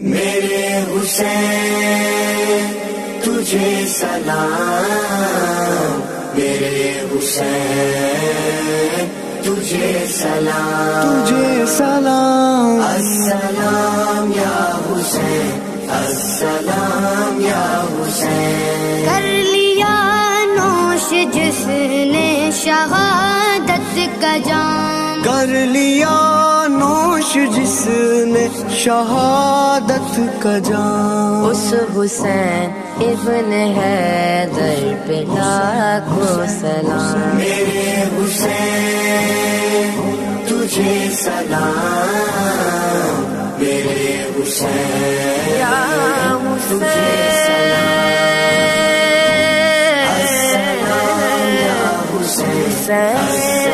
मेरे हुसैन तुझे सलाम। मेरे हुसैन तुझे सलाम। तुझे सलाम। अस्सलाम या हुसैन अस्सलाम या हुसैन। कर लिया नोश जिसने शहादत का जाम। कर लिया जिसने शहादत का जाम उस हुसैन इब्न हैदर पे लाखों सलाम मेरे हुसैन तुझे सलाम मेरे हुसैन या तुझे अस्सलाम या हुसैन अस्सलाम या हुसैन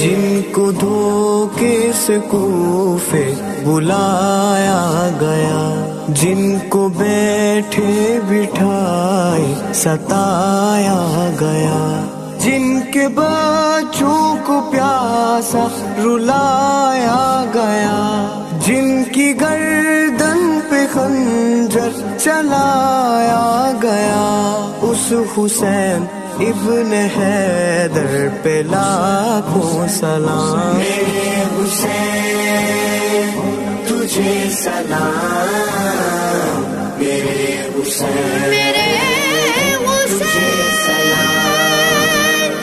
जिनको धोखे से कूफे बुलाया गया, जिनको बैठे बिठाए सताया गया, जिनके बच्चों को प्यासा रुलाया गया, जिनकी गर्दन पे खंजर चलाया गया, उस हुसैन इब्न हैदर पे लाखों सलाम। हुसैन तुझे सलाम मेरे हुसैन मेरे तुझे सलाम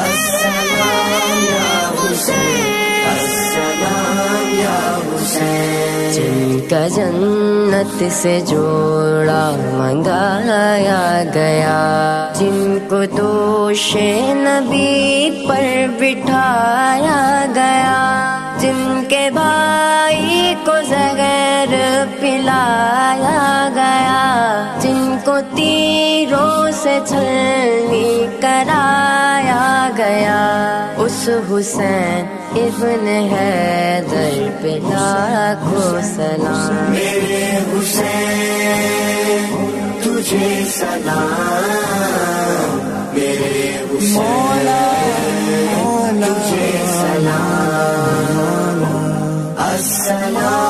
अस्सलाम या जिनका जन्नत से जोड़ा मंगाया गया। दोषे नबी पर बिठाया गया, जिनके भाई को जहर पिलाया गया, जिनको तीरों से छलनी कराया गया। उस हुसैन इब्न हैदर पे लाखों सलाम। मेरे हुसैन, तुझे सलाम। अस्सलाम